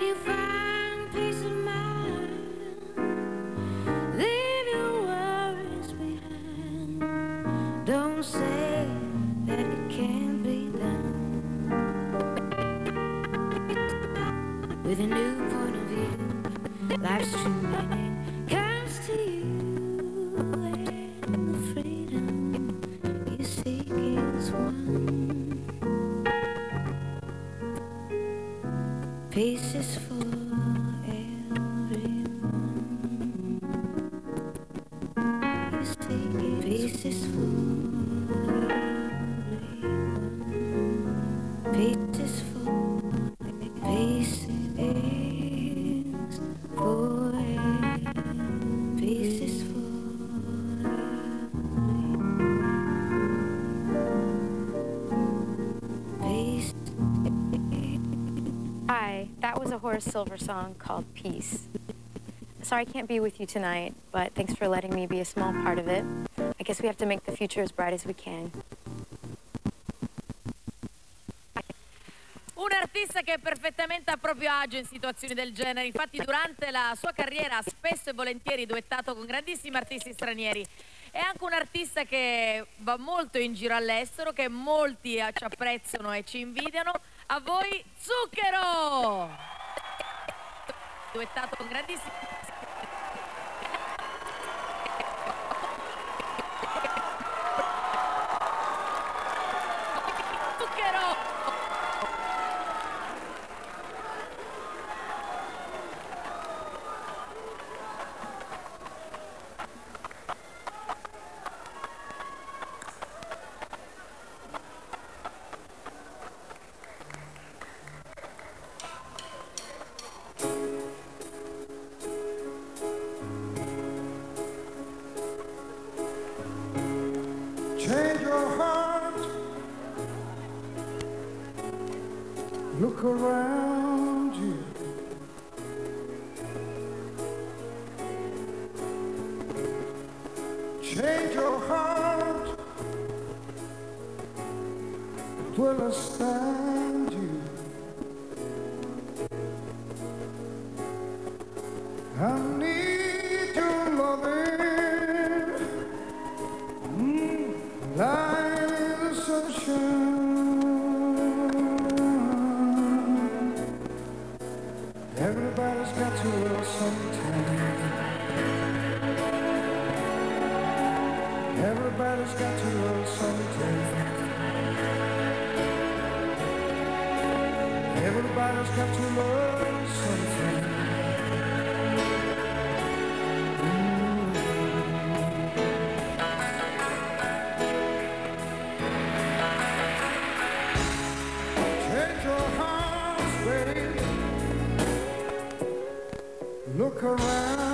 you was a Horace Silver song called Peace. Sorry I can't be with you tonight, but thanks for letting me be a small part of it. I guess we have to make the future as bright as we can. Un artista che è perfettamente a proprio agio in situazioni del genere, infatti durante la sua carriera ha spesso e volentieri duettato con grandissimi artisti stranieri. È anche un artista che va molto in giro all'estero, che molti ci apprezzano e ci invidiano. A voi Zucchero! Está con grandísimo. Around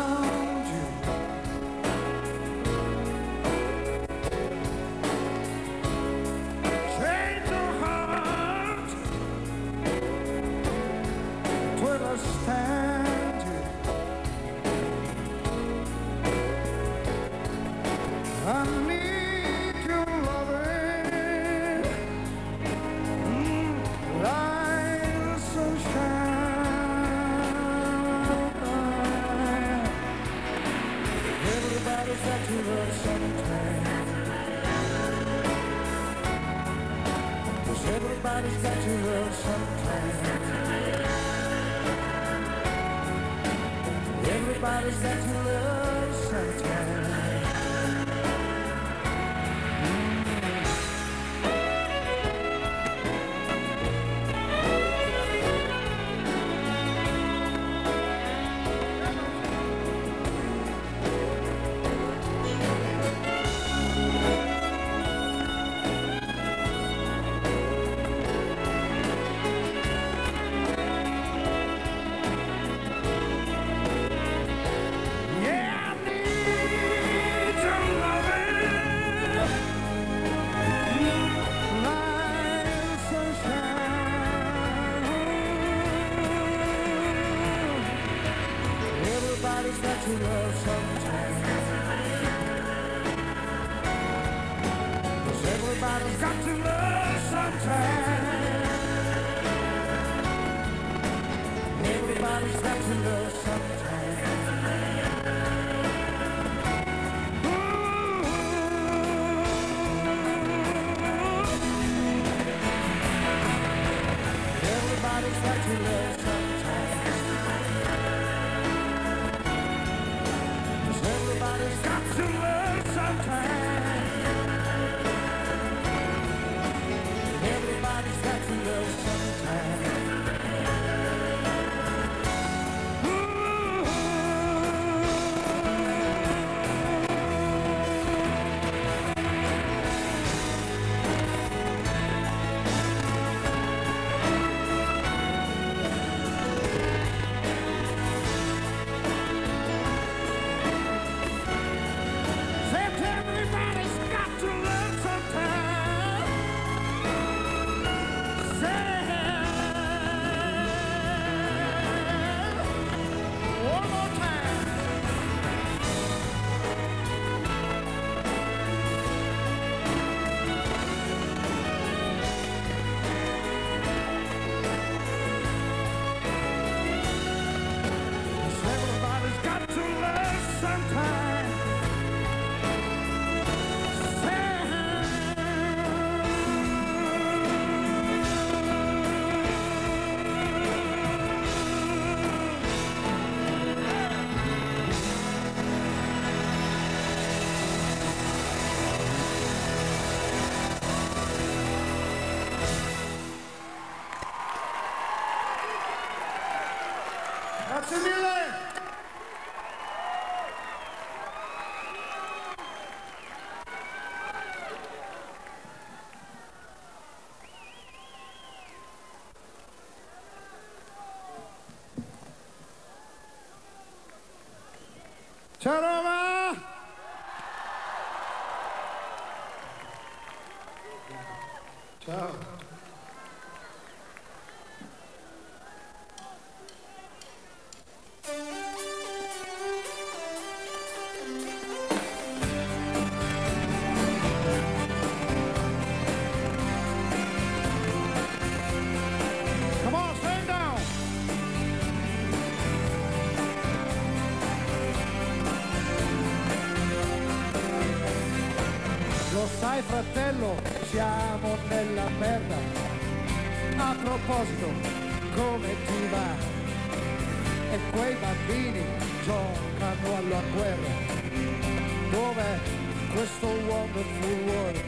siamo nella merda. A proposito, come ti va? E quei bambini giocano alla guerra. Dov'è questo wonderful world?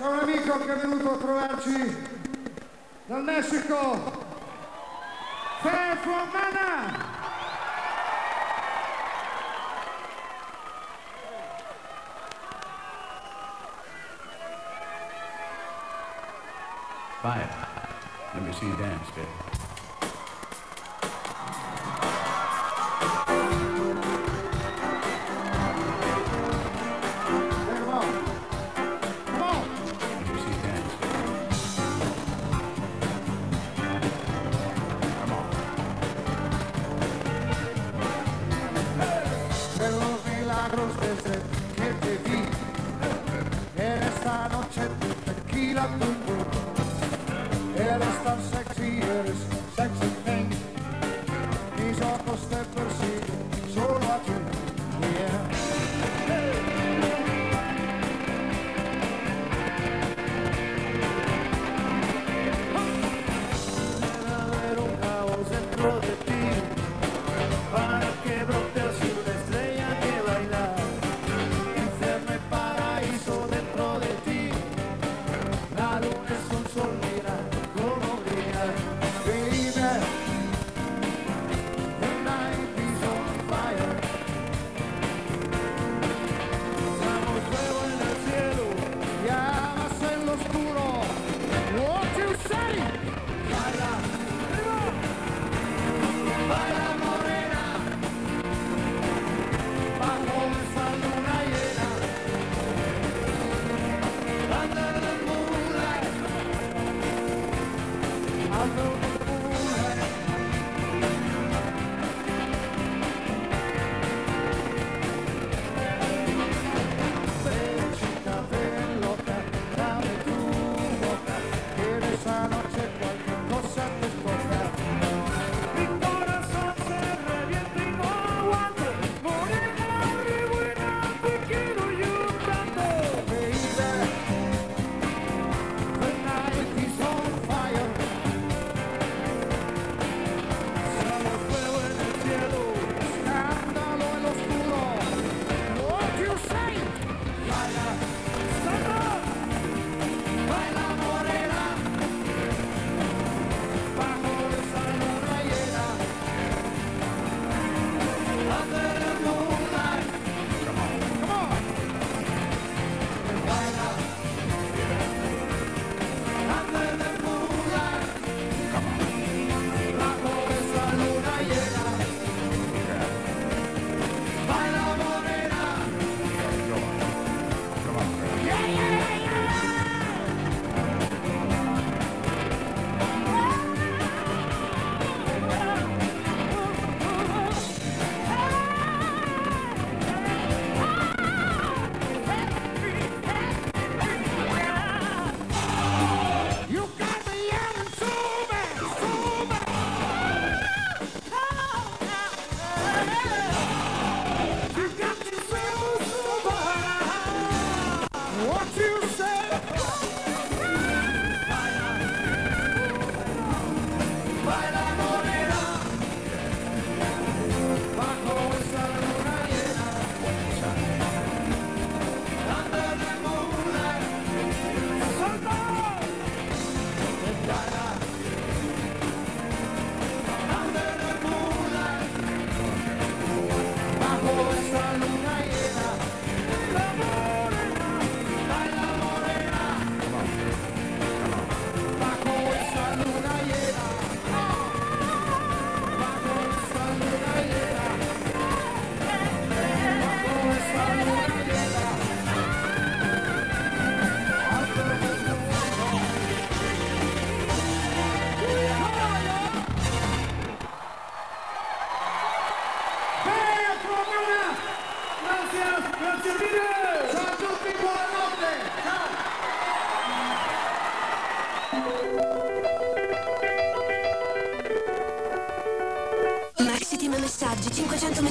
C'è un amico che è venuto a trovarci dal Messico. Mana. Bye. Let me see you dance, baby.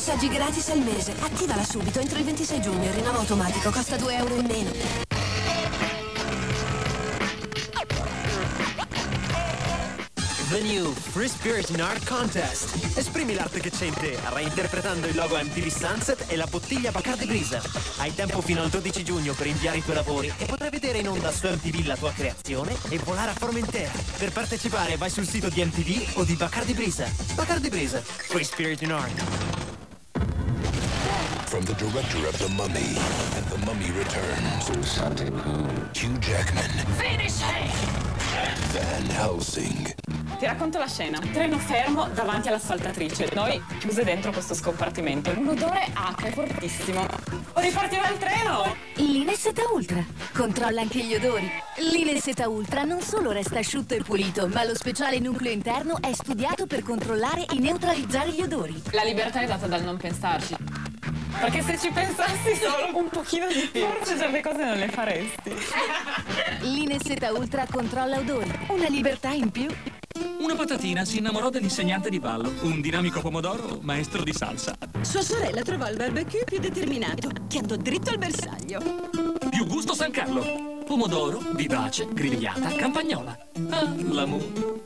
Messaggi gratis al mese. Attivala subito entro il 26 giugno. Il rinnovo automatico costa 2 euro in meno. The new Free Spirit in Art Contest. Esprimi l'arte che c'è in te, reinterpretando il logo MTV Sunset e la bottiglia Bacardi Brisa. Hai tempo fino al 12 giugno per inviare i tuoi lavori e potrai vedere in onda su MTV la tua creazione e volare a Formentera. Per partecipare vai sul sito di MTV o di Bacardi Brisa. Bacardi Brisa, Free Spirit in Art. From the director of The Mummy and The Mummy Returns, Hugh Jackman, Finish him! Van Helsing, Ti racconto la scena. Treno fermo davanti all'asfaltatrice. Noi chiuse dentro questo scompartimento. Un odore acre fortissimo. O ripartiva il treno! L'Ineseta Ultra. Controlla anche gli odori. L'Ineseta Ultra non solo resta asciutto e pulito, ma lo speciale nucleo interno è studiato per controllare e neutralizzare gli odori. La libertà è data dal non pensarci. Perché se ci pensassi solo un pochino di più, forse certe cose non le faresti. L'Ineseta Ultra controlla odori. Una libertà in più. Una patatina si innamorò dell'insegnante di ballo, un dinamico pomodoro, maestro di salsa. Sua sorella trovò il barbecue più determinato, che andò dritto al bersaglio. Più gusto San Carlo. Pomodoro, vivace, grigliata, campagnola. Ah, l'amore.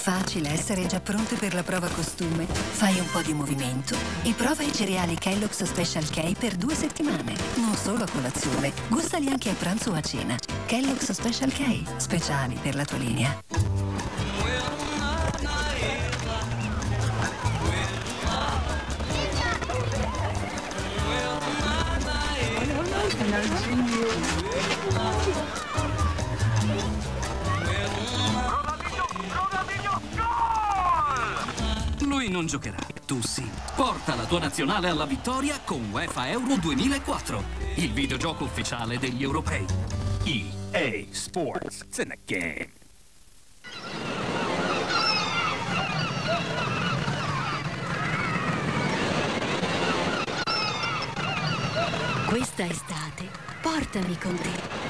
Facile essere già pronte per la prova costume. Fai un po' di movimento e prova i cereali Kellogg's Special K per due settimane. Non solo a colazione, gustali anche a pranzo o a cena. Kellogg's Special K, speciali per la tua linea. Lui non giocherà, tu sì. Porta la tua nazionale alla vittoria con UEFA Euro 2004, il videogioco ufficiale degli europei. EA Sports, it's in the game. Questa estate, portami con te.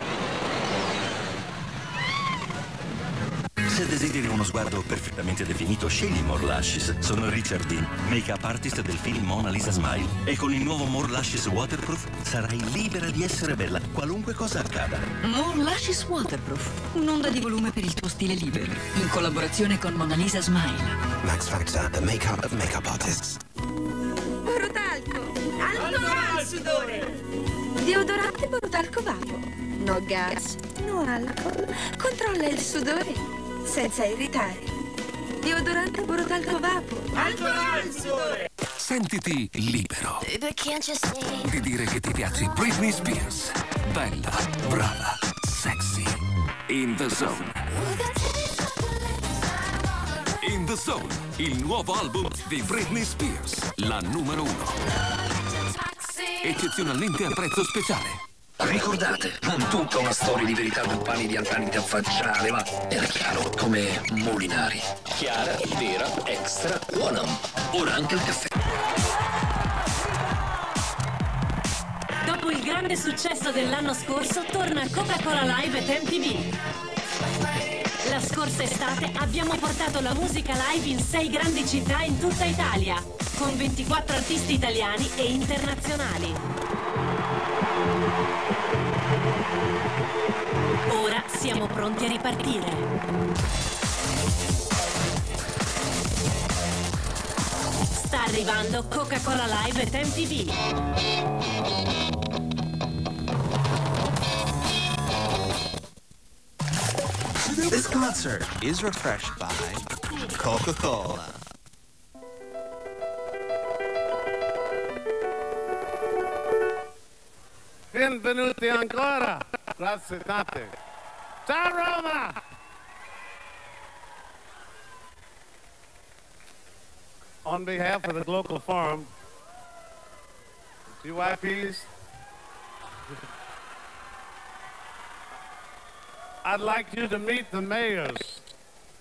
Se desideri uno sguardo perfettamente definito, scegli More Lashes. Sono Richard Dean, make-up artist del film Mona Lisa Smile. E con il nuovo More Lashes Waterproof sarai libera di essere bella, qualunque cosa accada. More Lashes Waterproof. Un'onda di volume per il tuo stile libero. In collaborazione con Mona Lisa Smile. Max Factor, the makeup of makeup artists. Borotalco! Alto al sudore! Deodorante Borotalco Vapo. No gas, no alcol. Controlla il sudore senza irritare. Deodorante Borotalco Vapo. Alto al sudore! Sentiti libero di dire che ti piace Britney Spears. Bella, brava, sexy. In the zone. In the Zone, il nuovo album di Britney Spears, la numero uno. Eccezionalmente a prezzo speciale. Ricordate, non tutta una storia di verità con pani di altaniti a facciale, ma era chiaro come Molinari. Chiara, vera, extra, one Ora anche il caffè. Dopo il grande successo dell'anno scorso, torna Coca-Cola Live at MTV. La scorsa estate abbiamo portato la musica live in sei grandi città in tutta Italia, con 24 artisti italiani e internazionali. Ora siamo pronti a ripartire. Sta arrivando Coca-Cola Live at MTV. This concert is refreshed by Coca-Cola. Benvenuti ancora. Grazie tante. Ciao Roma! On behalf of the local forum, GYPs, I'd like you to meet the mayors,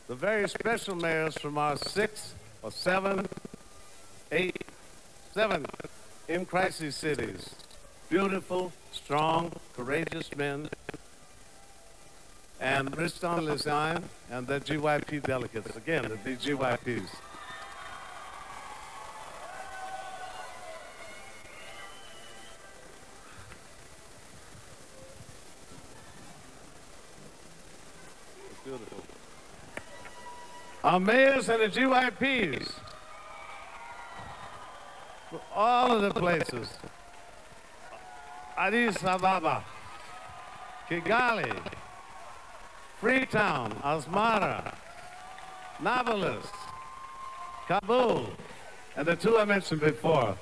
the very special mayors from our six or seven, eight, seven in crisis cities. Beautiful, strong, courageous men and Riston Lizine, and the GYP delegates. Again, the GYPs. Beautiful. Our mayors and the GYPs. All of the places. Addis Ababa, Kigali, Freetown, Asmara, Nablus, Kabul, and the two I mentioned before.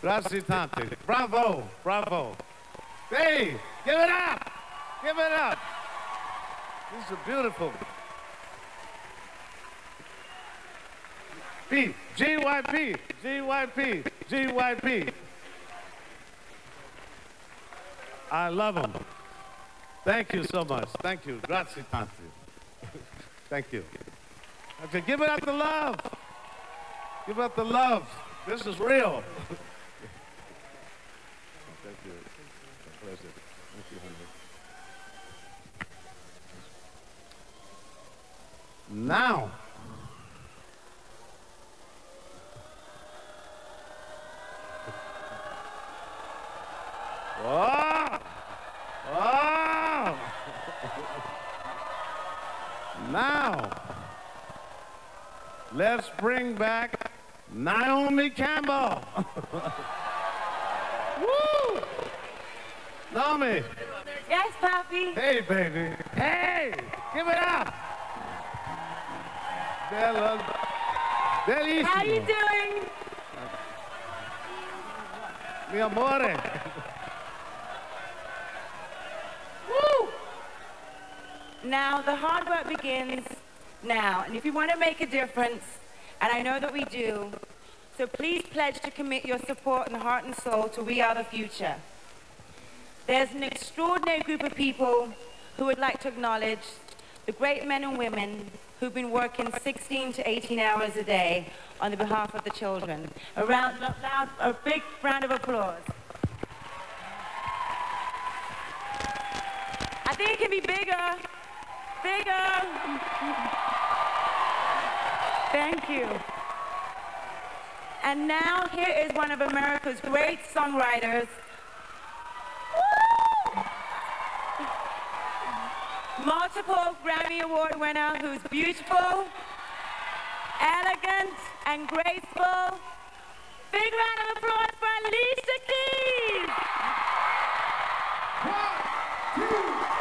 Grazie tante. Bravo, bravo. Hey, give it up! Give it up! These are beautiful. P, GYP, GYP, GYP. I love them. Thank you so much. Thank you. Grazie tante. Thank you. Okay, give it up the love. Give up the love. This is real. Thank you. A pleasure. Thank you, honey. Now. Oh! Oh! now, let's bring back Naomi Campbell. Woo! Naomi. Yes, Papi. Hey, baby. Hey, give it up. Bella. Bellissimo. How you doing? Mi amore. Now, the hard work begins now. And if you want to make a difference, and I know that we do, so please pledge to commit your support and heart and soul to We Are the Future. There's an extraordinary group of people who would like to acknowledge the great men and women who've been working 16 to 18 hours a day on the behalf of the children. A, round, loud, a big round of applause. I think it can be bigger. Bigger. Thank you. And now here is one of America's great songwriters. Multiple Grammy Award winner who's beautiful, elegant, and graceful. Big round of applause for Alicia Keys. Feel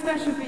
special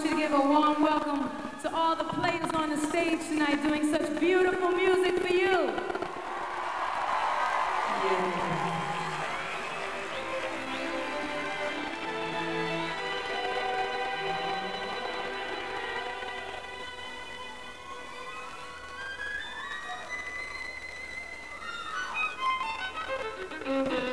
want you to give a warm welcome to all the players on the stage tonight doing such beautiful music for you. keep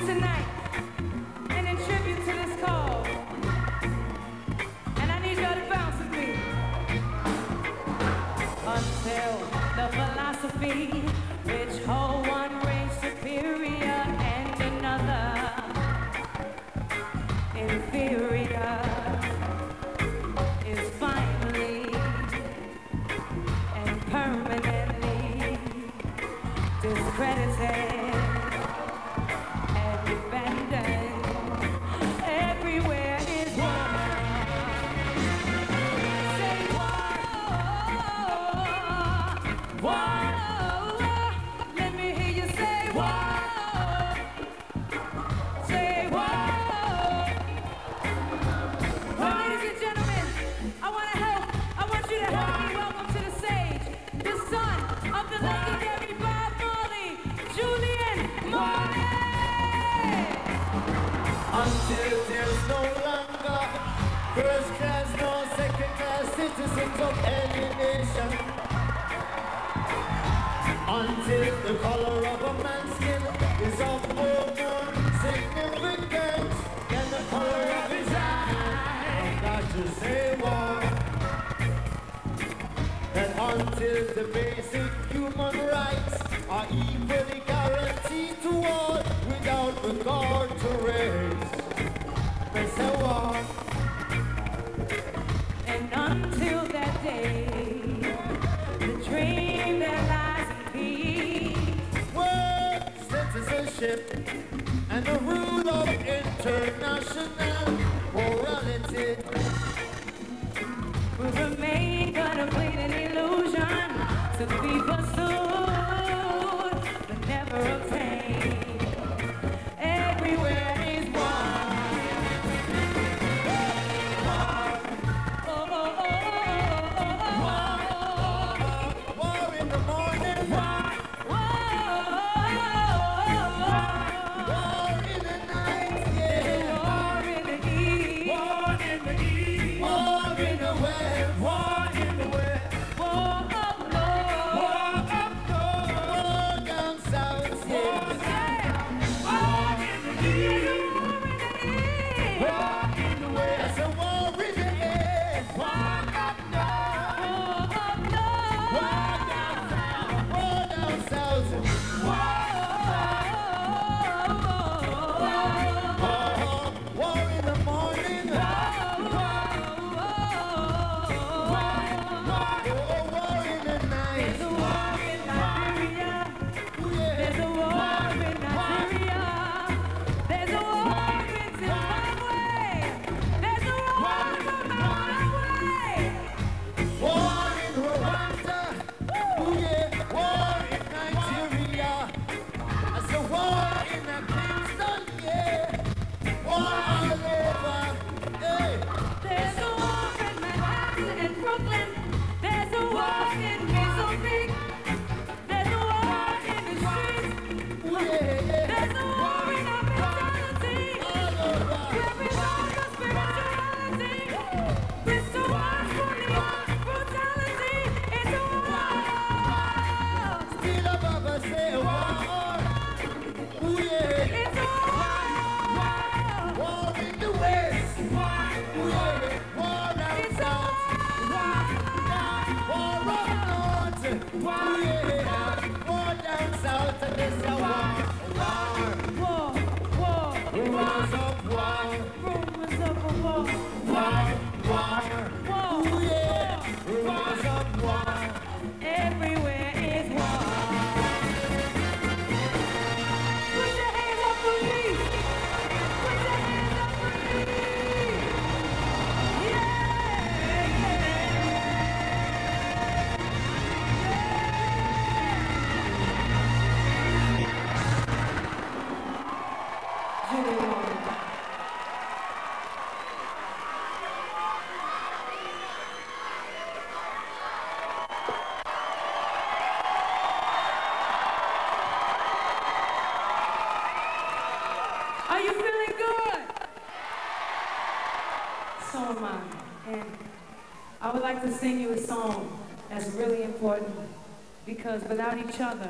tonight and in tribute to this call, And I need y'all to bounce with me. Until the philosophy which holds one race superior and another inferior is finally and permanently discredited. no longer first class, no second class citizens of any nation. Until the color of a man's skin is of no more significance than the color of his eyes. I'm not to say war. And until the basic human rights are equally guaranteed to all without regard to race breaks the. And until that day, the dream that lies in peace. World citizenship and the rule of international morality will remain complete an illusion to the people. I would like to sing you a song that's really important because without each other,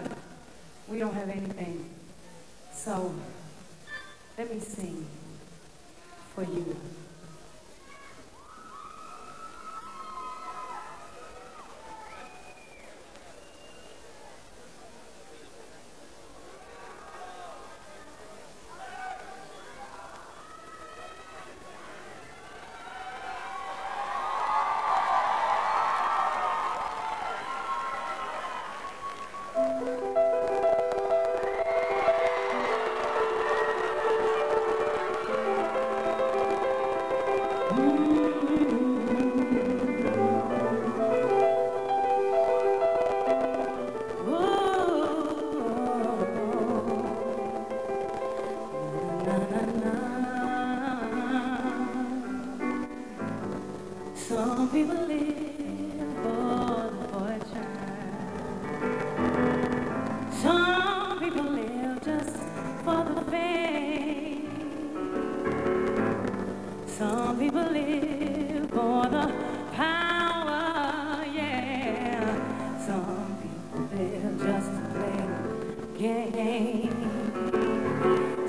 game.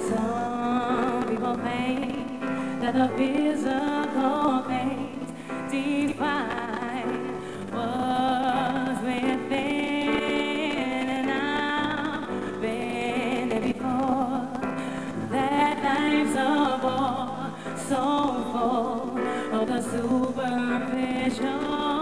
Some people think that the physical things define what's within, and I've been there before. That life's a bore, so full of the superficial.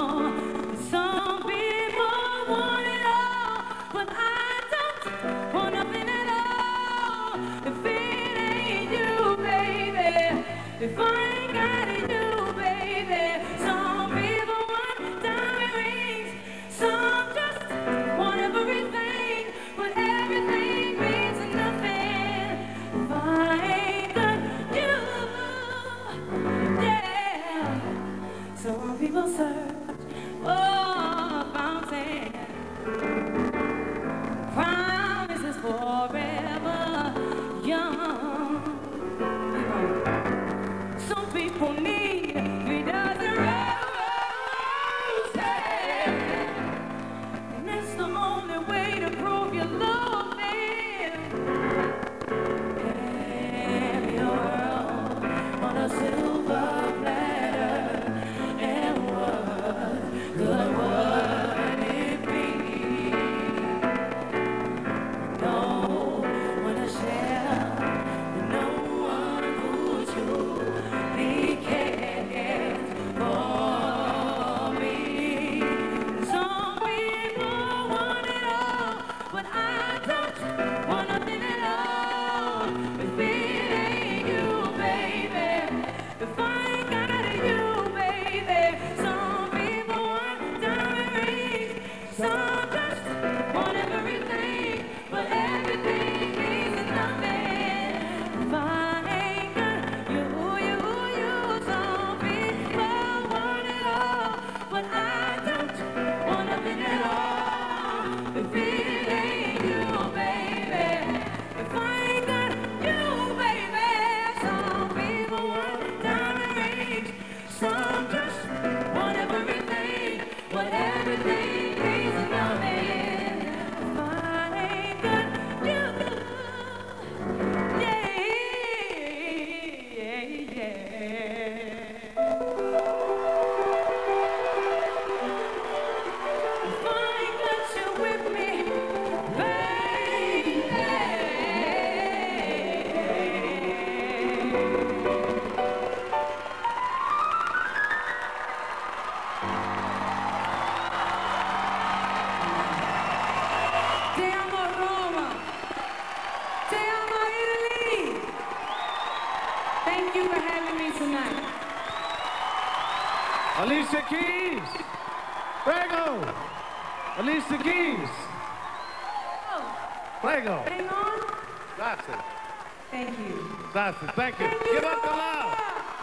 You. Thank you. Thank you, Give up the love.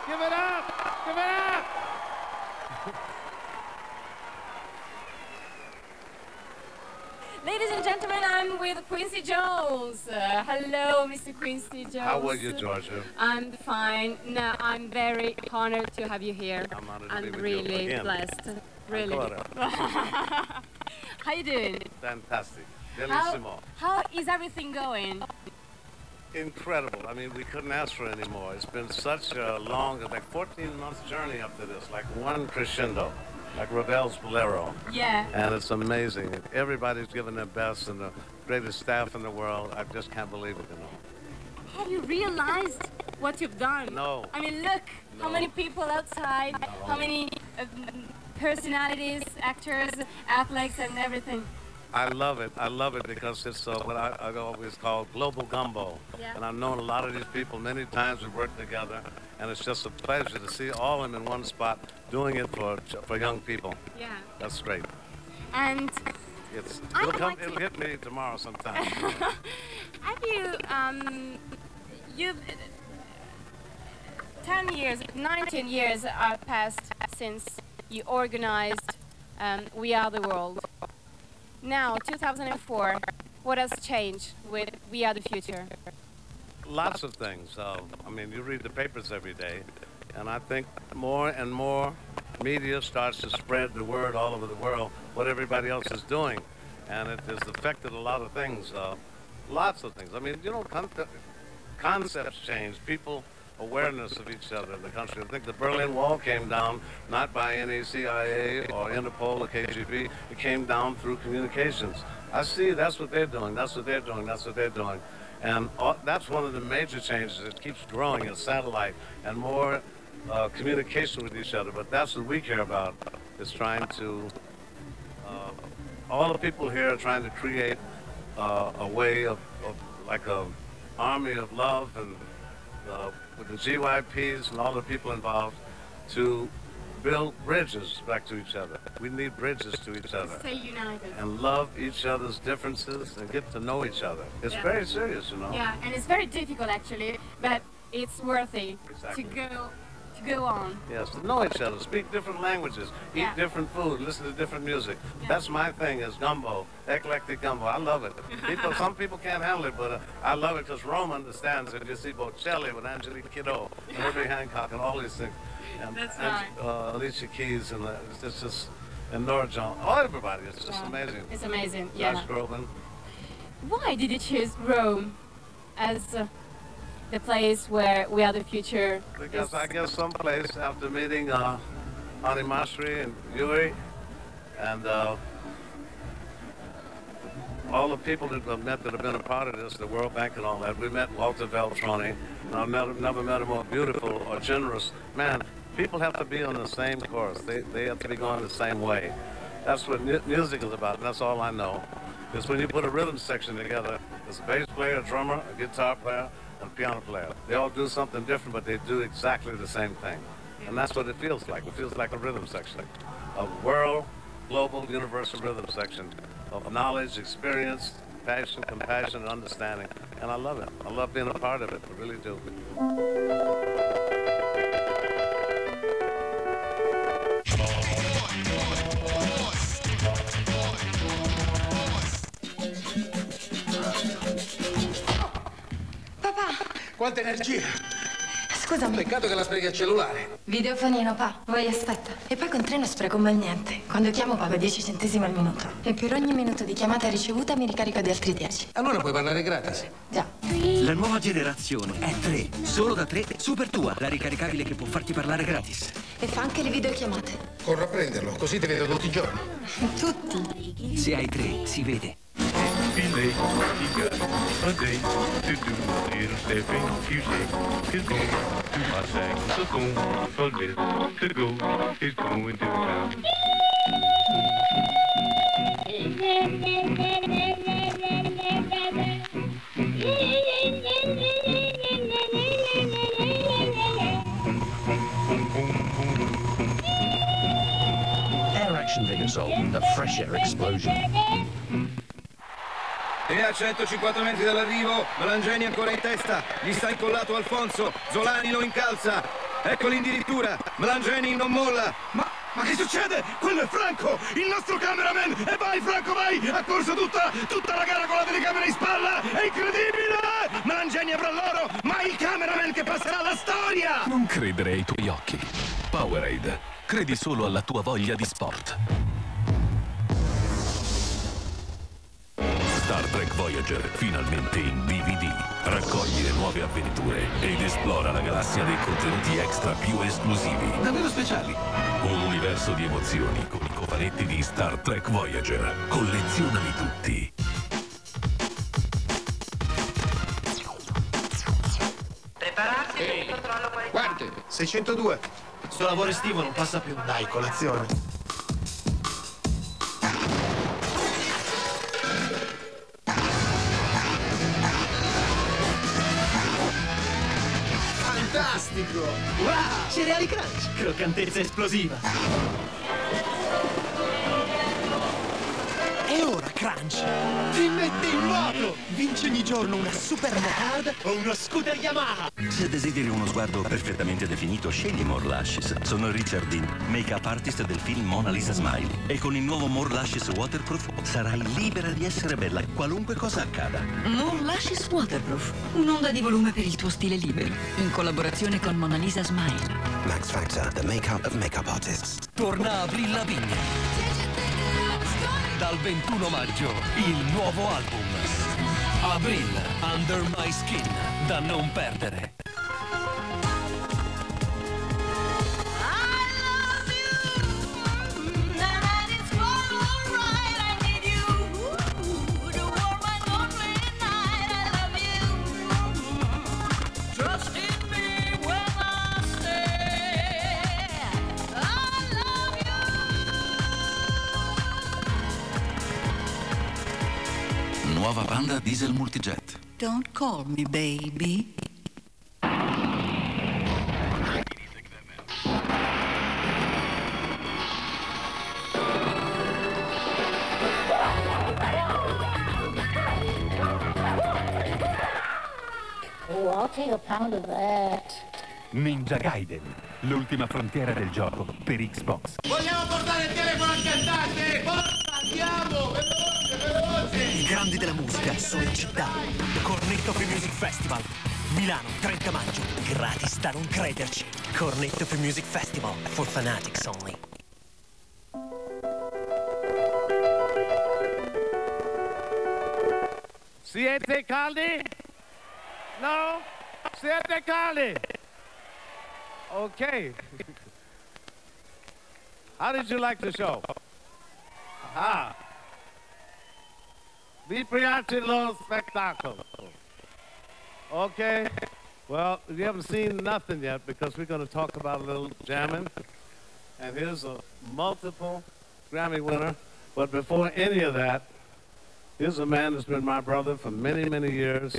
Give it up. Give it up. Ladies and gentlemen, I'm with Quincy Jones. Uh, hello, Mr. Quincy Jones. How are you, Georgia? I'm fine. No, I'm very honored to have you here. I'm honored to I'm be with you really again. blessed. Really. Ancora. How you doing? Fantastic. How, how is everything going? Incredible. I mean, we couldn't ask for any more. It's been such a long, like 14 months journey up to this, like one crescendo, like Ravel's Bolero. Yeah. And it's amazing. Everybody's giving their best and the greatest staff in the world. I just can't believe it, you know. Have you realized what you've done? No. I mean, look how many people outside, how many uh, personalities, actors, athletes, and everything. I love it. I love it because it's uh, what I, I always call global gumbo. Yeah. And I've known a lot of these people many times. We've worked together, and it's just a pleasure to see all of them in one spot doing it for for young people. Yeah. That's great. And it's it'll, come. like It'll hit me tomorrow sometime. have you, um, you've, 10 years, 19 years are passed since you organized um, We Are the World. Now, 2004, what has changed with We Are the Future? Lots of things. I mean, you read the papers every day, and I think more and more media starts to spread the word all over the world what everybody else is doing, and it has affected a lot of things. Uh, lots of things. I mean, you know, con- concepts change. People awareness of each other in the country. I think the Berlin Wall came down not by any CIA or Interpol or KGB. It came down through communications. I see that's what they're doing. That's what they're doing. That's what they're doing. And all, that's one of the major changes. It keeps growing in satellite and more uh, communication with each other. But that's what we care about, is trying to, uh, all the people here are trying to create uh, a way of, of like a army of love and uh, with the GYPs and all the people involved to build bridges back to each other. We need bridges to each other. Stay united. And love each other's differences and get to know each other. It's Yeah. very serious, you know. Yeah, and it's very difficult actually, but it's worthy Exactly. to go to go on. Yes, to know each other, speak different languages, eat Yeah. different food, listen to different music. That's my thing is gumbo, eclectic gumbo. I love it. People, some people can't handle it, but uh, I love it because Rome understands it. You see Bocelli with Angelique Kiddo, and Herbie Hancock, and all these things. And, That's and, right. uh, Alicia Keys, and uh, it's just, just and Nora Jones. Oh, everybody. It's just Yeah. amazing. It's amazing, Josh yeah. Groban. Why did you choose Rome as uh, the place where We Are the Future? Because I guess someplace after meeting uh, Ani Masri and Yuri and uh, all the people that I've met that have been a part of this, the World Bank and all that, we met Walter Veltroni, and I've never, never met a more beautiful or generous man. People have to be on the same course. They, they have to be going the same way. That's what mu- music is about, and that's all I know. Is when you put a rhythm section together, there's a bass player, a drummer, a guitar player, and piano player. They all do something different, but they do exactly the same thing. And that's what it feels like. It feels like a rhythm section. A world, global, universal rhythm section of knowledge, experience, passion, compassion, and understanding. And I love it. I love being a part of it. I really do. Quanta energia! Scusami. Peccato che la sprechi al cellulare. Videofonino, pa. Vai, aspetta. E poi con treno spreco mai niente. Quando chiamo pago 10 centesimi al minuto. E per ogni minuto di chiamata ricevuta mi ricarico di altri 10. Allora puoi parlare gratis. Già. La nuova generazione è 3, solo da 3, Super Tua, la ricaricabile che può farti parlare gratis. E fa anche le videochiamate. Corro a prenderlo, così ti vedo tutti i giorni. Tutti. Se hai 3, si vede. Delay, he got a day to do. Little stepping, to my saxophone. A list to go. Going to town. Air Action Vigasol, a fresh air explosion. E a 150 metri dall'arrivo, Melangeni ancora in testa, gli sta incollato Alfonso, Zolani lo incalza, ecco l'indirittura, Melangeni non molla, ma, ma che succede? Quello è Franco, il nostro cameraman, e vai Franco vai, ha corso tutta, tutta la gara con la telecamera in spalla, è incredibile! Melangeni avrà l'oro, ma il cameraman che passerà alla storia! Non credere ai tuoi occhi. Powerade. Credi solo alla tua voglia di sport. Star Trek Voyager, finalmente in DVD. Raccogli le nuove avventure ed esplora la galassia dei contenuti extra più esclusivi. Davvero speciali. Un universo di emozioni con i cofanetti di Star Trek Voyager. Collezionali tutti. Ehi, quante? 602. Sto lavoro estivo non passa più. Dai, colazione. Fantastico! Wow! Cereali crunch! Croccantezza esplosiva! E ora Crunch ti mette in moto! Vinci ogni giorno una super moped o uno scooter Yamaha! Se desideri uno sguardo perfettamente definito, scegli More Lashes. Sono Richard Dean, make-up artist del film Mona Lisa Smile. E con il nuovo More Lashes Waterproof sarai libera di essere bella, qualunque cosa accada. More Lashes Waterproof. Un'onda di volume per il tuo stile libero. In collaborazione con Mona Lisa Smile. Max Factor, the makeup of makeup artists. Torna Avril Lavigne. Dal 21 maggio, il nuovo album. Avril, Under My Skin. Da non perdere. multijet. Don't call me baby. Ninja Gaiden, l'ultima frontiera del gioco per Xbox. Vogliamo portare il telefono al cantante? Porta, andiamo! I grandi della musica sono in città. Cornetto Free Music Festival. Milano, 30 maggio. Gratis da non crederci. Cornetto Free Music Festival. For fanatics only. Siete caldi? No? Siete caldi? Okay. How did you like the show? Ah. Vi piace lo spettacolo? Okay. Well, you haven't seen nothing yet because we're going to talk about a little jamming. And here's a multiple Grammy winner. But before any of that, here's a man that's been my brother for many, many years.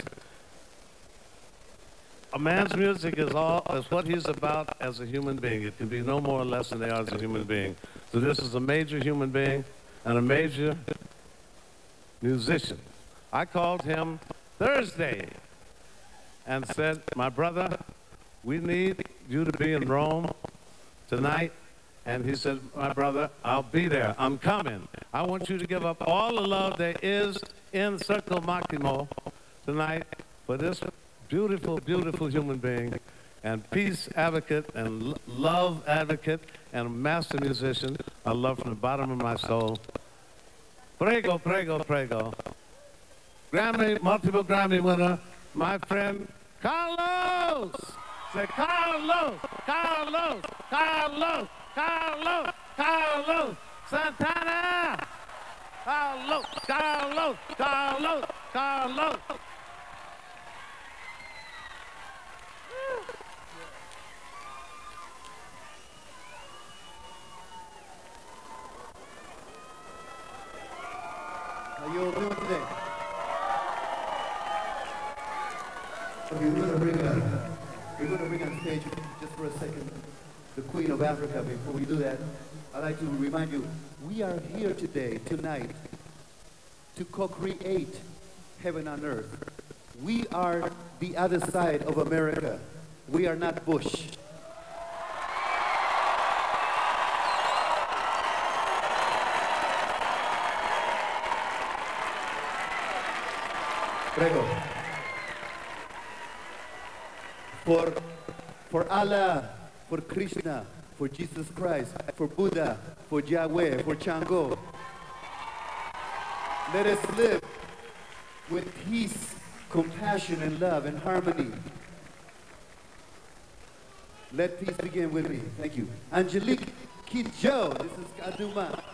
A man's music is all is what he's about as a human being. It can be no more or less than they are as a human being. So this is a major human being and a major musician. I called him Thursday and said, My brother, we need you to be in Rome tonight. And he said, My brother, I'll be there. I'm coming. I want you to give up all the love there is in Circle Maximo tonight for this beautiful, beautiful human being and peace advocate and love advocate and master musician. I love from the bottom of my soul. Prego, prego, prego. Grammy, multiple Grammy winner, my friend Carlos. Say Carlos, Carlos, Carlos, Carlos, Carlos Santana. Carlos, Carlos, Carlos, Carlos. How you all doing today? Okay, we're gonna bring on, we're gonna bring on stage just for a second the Queen of Africa. Before we do that, I'd like to remind you, we are here today, tonight, to co-create heaven on earth. We are the other side of America. We are not Bush. Prego. For, for Allah, for Krishna, for Jesus Christ, for Buddha, for Yahweh, for Chango. Let us live with peace, compassion, and love and harmony. Let peace begin with me. Thank you. Angelique Kidjo. This is Kaduma.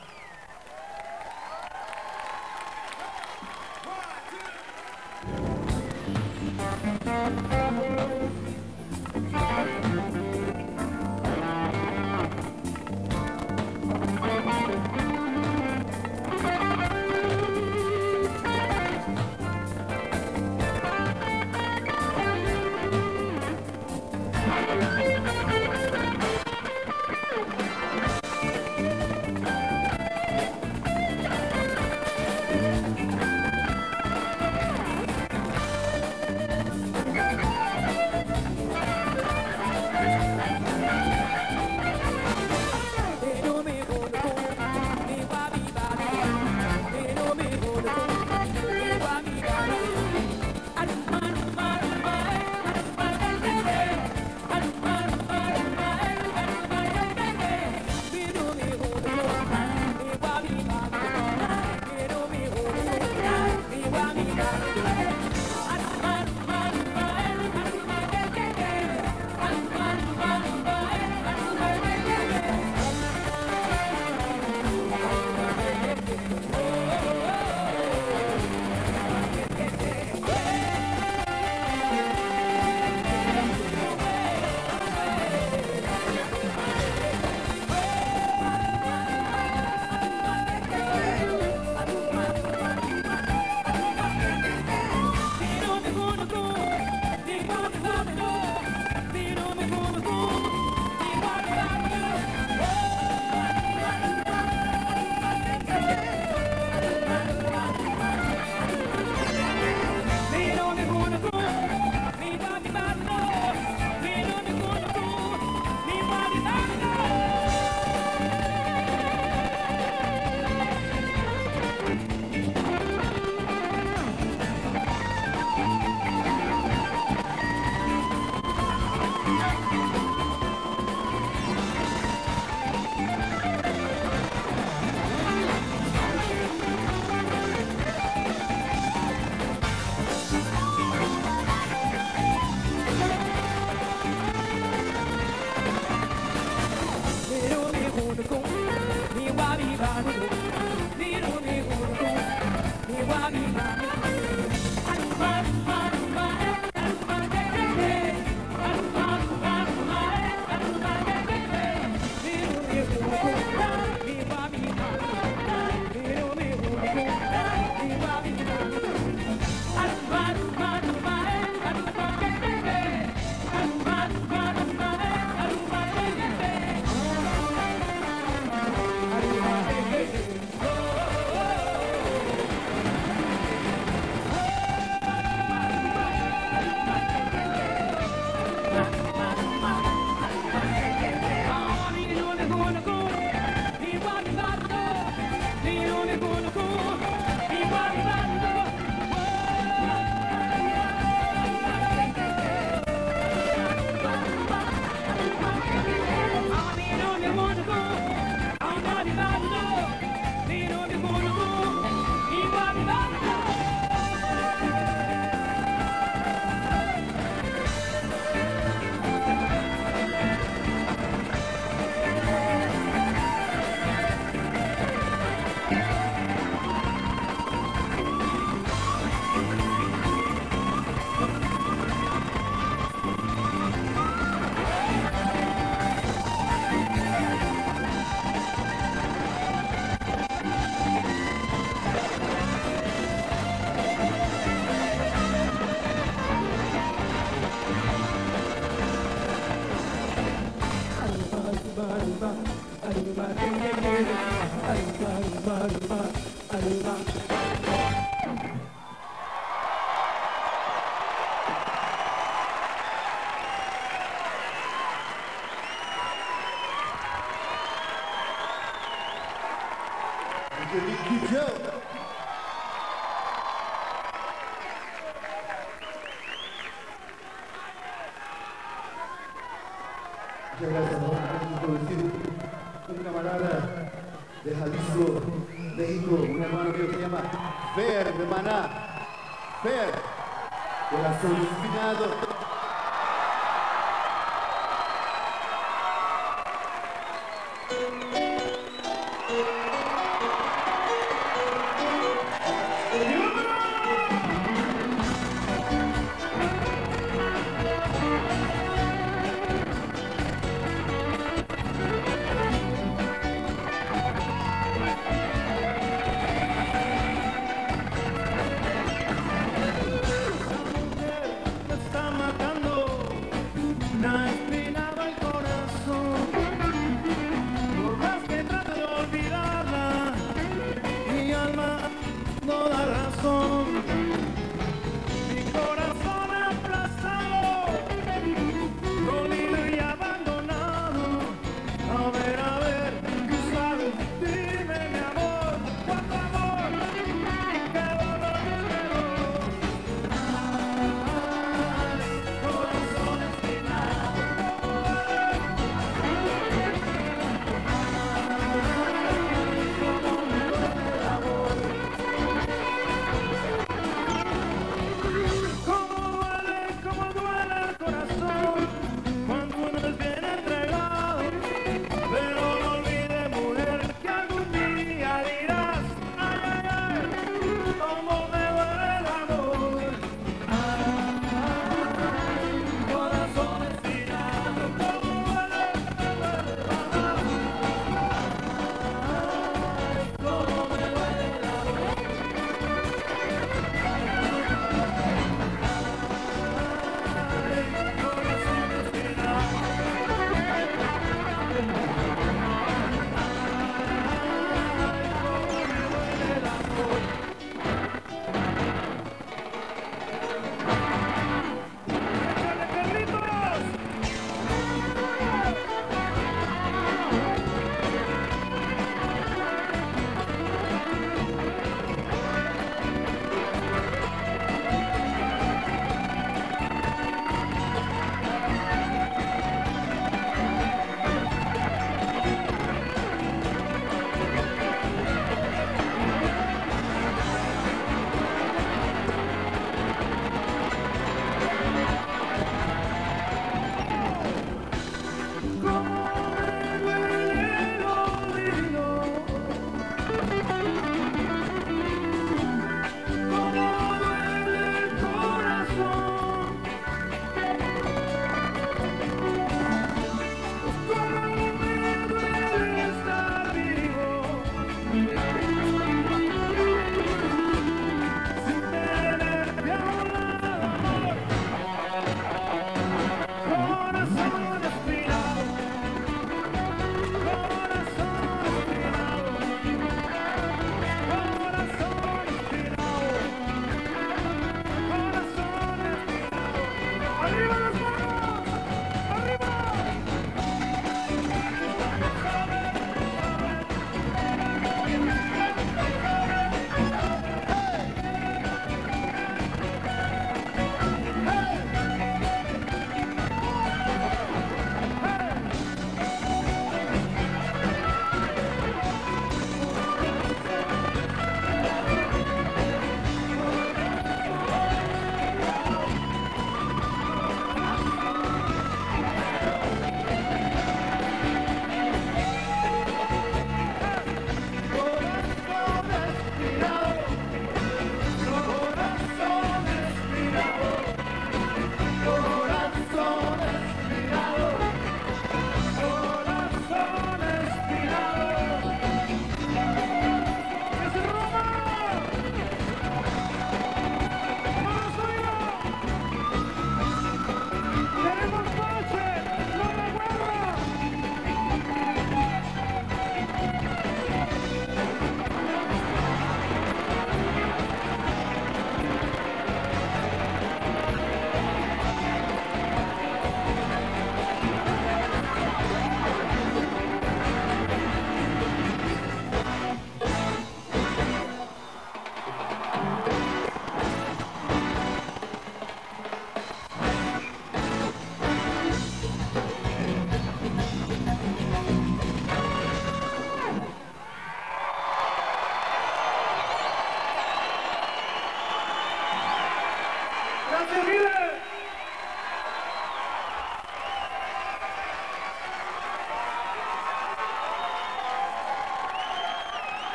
まるま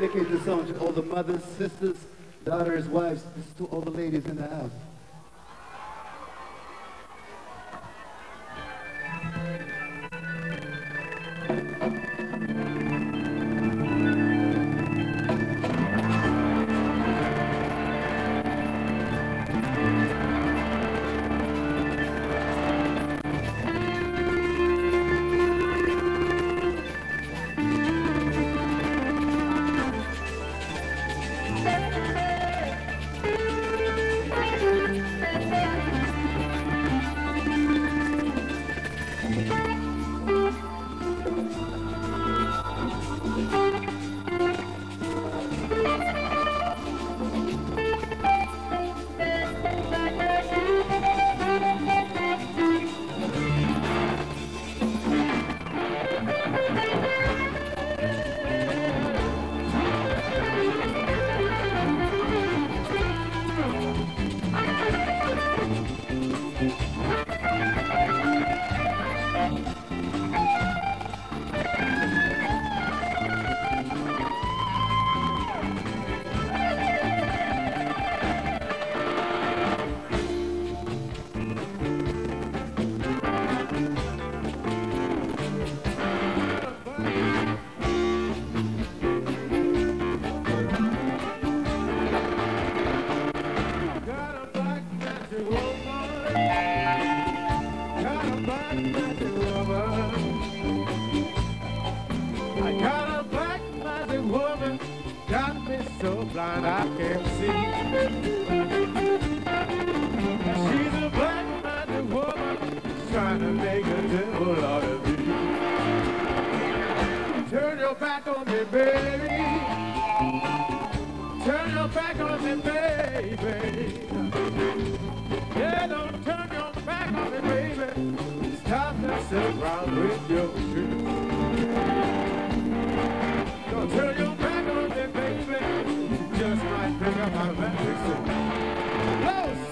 dedicate this song to all the mothers, sisters, daughters, wives, this to all the ladies in the house. Close!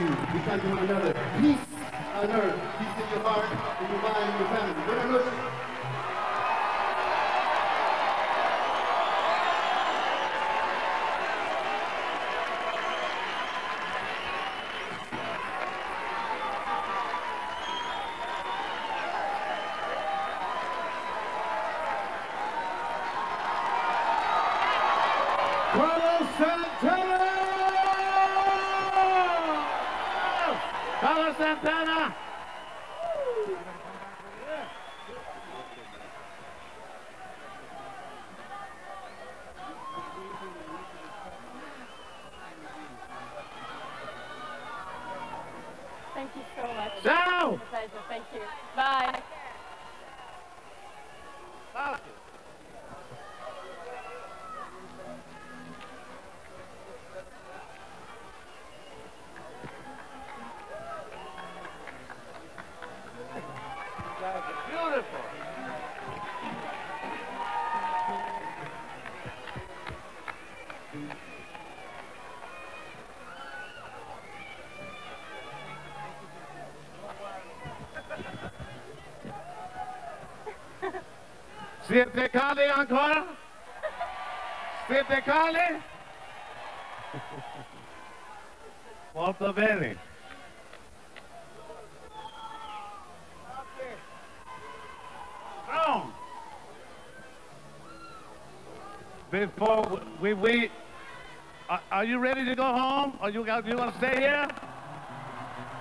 Wie kann jemand anderes? Siete caldi ancora? Siete caldi? Molto bene. Strong. Before we wait, are, are you ready to go home? Or you you want to stay here?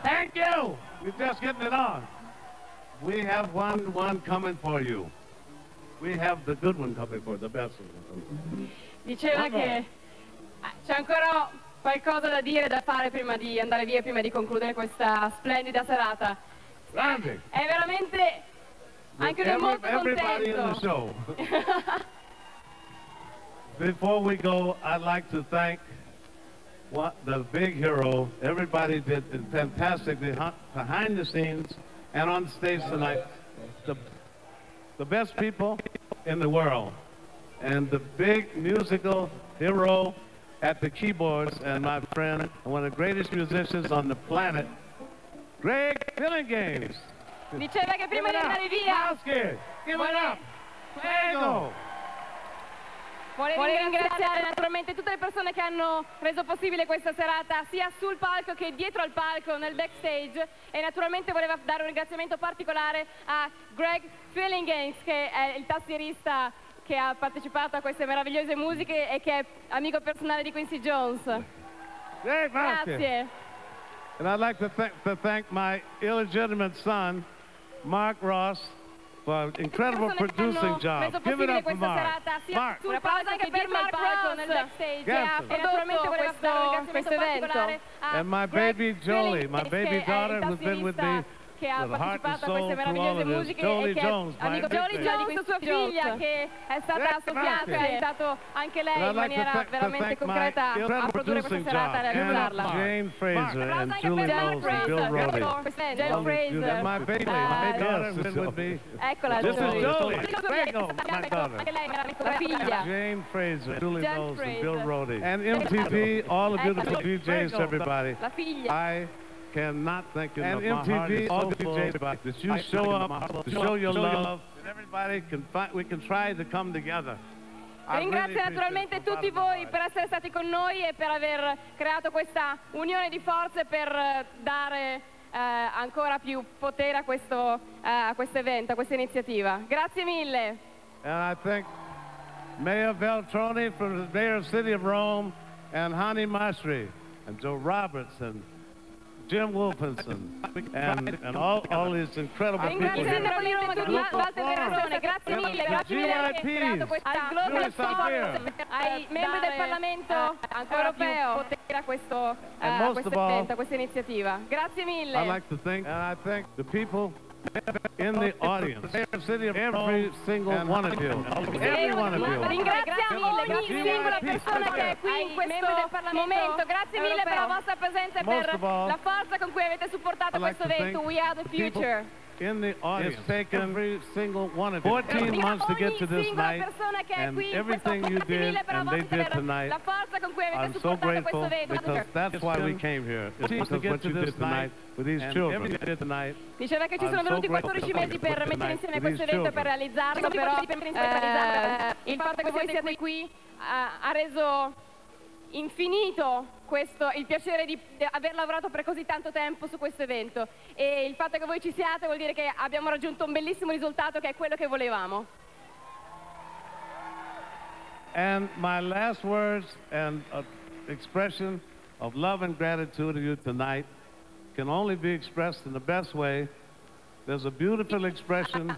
Thank you. We're just getting it on. We have one one coming for you. We have the good one coming for the best one. Diceva che ah, c'è ancora qualcosa da dire, da fare prima di andare via, prima di concludere questa splendida serata. Grande. È veramente anche lui Every- molto everybody in the contento. Before we go, I'd like to thank what, the big hero. Everybody did fantastically behind the scenes and on stage tonight. The, the best people in the world. And the big musical hero at the keyboards and my friend, one of the greatest musicians on the planet, Greg Games. Diceva che prima di andare via Give it up. Prego. Vuole ringraziare naturalmente tutte le persone che hanno reso possibile questa serata, sia sul palco che dietro al palco, nel backstage. E naturalmente voleva dare un ringraziamento particolare a Greg Fillinganes, che è il tastierista che ha partecipato a queste meravigliose musiche e che è amico personale di Quincy Jones. Greg, Grazie. And I'd like to, th- to thank my illegitimate son, Mark Ross, Wow, incredible producing job. Give it up for Mark. Mark. Un applauso anche per Mark Ross nel backstage che ha prodotto questo, questo. And my baby Jolie, my baby daughter who's been with me che ha partecipato a queste meravigliose musiche Jolie e che Jones, è amico Jolie. Jones, sua figlia che è stata associata e ha aiutato anche lei in maniera veramente concreta a produrre questa serata e a realizzarla. Jane Fraser and anche Julie Knowles and Bill All these Fraser. my baby, my daughter who's been with me. Eccola Jolie. Anche lei era la figlia. Jane Fraser, Julie Knowles, and Fraser. Bill Roddy. And MTV, all the beautiful Ecco. DJs, everybody. La figlia. Cannot thank you And enough. My heart MTV, is all the full DJs, that you show thank up, you. to show your love, and everybody can find, we can try to come together. Ringrazio naturalmente tutti voi per essere stati con noi e per aver creato questa unione di forze per eh, dare eh, ancora più potere a questo, eh, a questo evento, a questa iniziativa. Grazie mille. And I thank Mayor Veltroni from the Mayor City of Rome, and Hani Masri, and Joe Roberts, and Jim Wolfenson, and, and all, all these incredible people here. grazie mille, grazie mille per aver creato questa al Global Forum, ai membri del Parlamento europeo potere a questo, most questo evento, questa iniziativa. Grazie mille. I'd like to thank, and I thank the people in the audience, every single one of you, every one of you. Ringraziamo ogni singola persona che è qui in questo momento. Grazie mille per la vostra presenza e per la forza con cui avete supportato questo to evento. thank We are the future. in the audience. It's taken every single one of you 14 months to get to this night, and everything you did and they did tonight, I'm so grateful because that's why we came here. It's because what you did tonight with these children. Diceva che ci sono voluti 14 mesi per mettere insieme questo evento, per realizzarlo, però il fatto che voi siete qui ha reso infinito questo, il piacere di aver lavorato per così tanto tempo su questo evento e il fatto che voi ci siate vuol dire che abbiamo raggiunto un bellissimo risultato che è quello che volevamo. And my last words and uh, expression of love and gratitude to you tonight can only be expressed in the best way. There's a beautiful expression.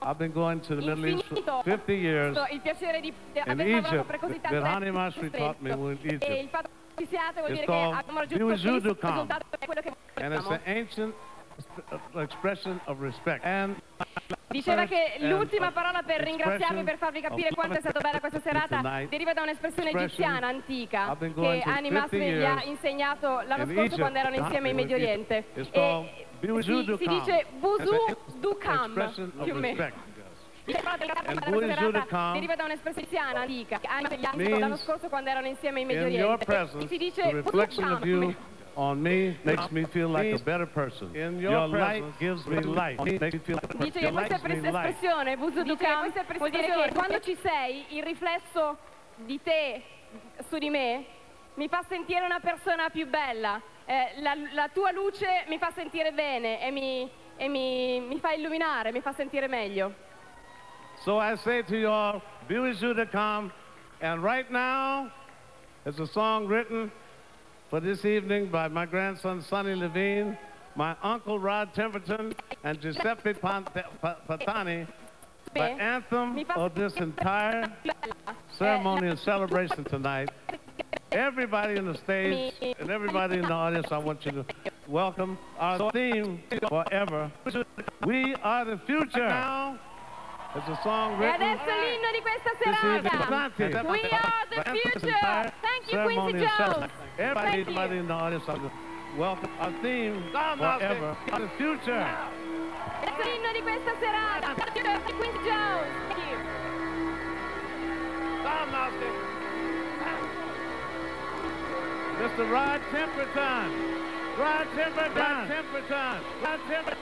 I've been going to the Middle East for 50 years. In Egypt, that Hani Masri taught me in Egypt. It's called Biwizudukan, and it's an ancient Diceva che l'ultima parola per ringraziarvi, per farvi capire quanto è stata bella questa serata, deriva da un'espressione egiziana antica che Annie 50 Masri gli ha insegnato l'anno scorso quando erano insieme in Medio Oriente. E si, Buzu si dice Buzu Dukam, più o meno. Buzu deriva da un'espressione egiziana antica che Annie gli ha means insegnato l'anno scorso quando erano insieme in Medio Oriente. E presence, si dice the reflection of you Dukam. On me makes me feel like a better person. In your your light gives me light. Makes me feel like a Dice che person. questa espressione, Buzu Dukam, vuol dire che quando ci sei, il riflesso di te su di me mi fa sentire una persona più bella. Eh, la, la tua luce mi fa sentire bene e, mi, e mi, mi fa illuminare, mi fa sentire meglio. So I say to you all, to come. And right now, it's a song written for this evening by my grandson Sonny Levine, my uncle Rod Temperton, and Giuseppe Patani. The anthem of this entire ceremony and celebration tonight. Everybody in the stage and everybody in the audience, I want you to welcome our theme forever. We are the future. Now, it's a song E written adesso l'inno di questa this evening. serata. We are the future. Thank you, Quincy Jones. Everybody, Thank you. everybody in the audience, I welcome our theme forever. The future. Adesso l'inno di questa serata. Quincy Jones. Thank you. Mr. Rod Temperton. Rod Temperton. Rod Temperton. Rod Temperton.